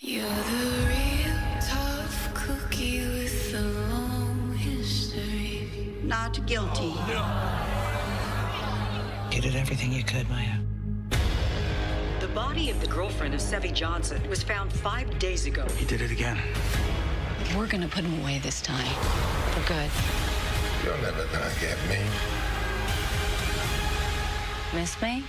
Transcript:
You're the real tough cookie with long history. Not guilty. Oh, you did everything you could, Maya. The body of the girlfriend of Sevvy Johnson was found five days ago. He did it again. We're gonna put him away this time. For good. You're never gonna get me. Miss me?